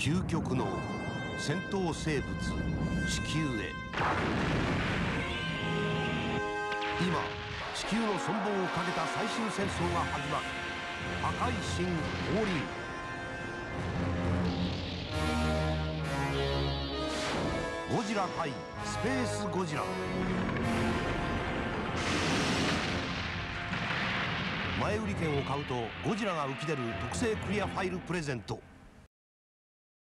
究極の戦闘生物地球へ。今地球の存亡をかけた最終戦争が始まる。破壊神降臨ゴジラ対スペースゴジラ。前売り券を買うとゴジラが浮き出る特製クリアファイルプレゼント。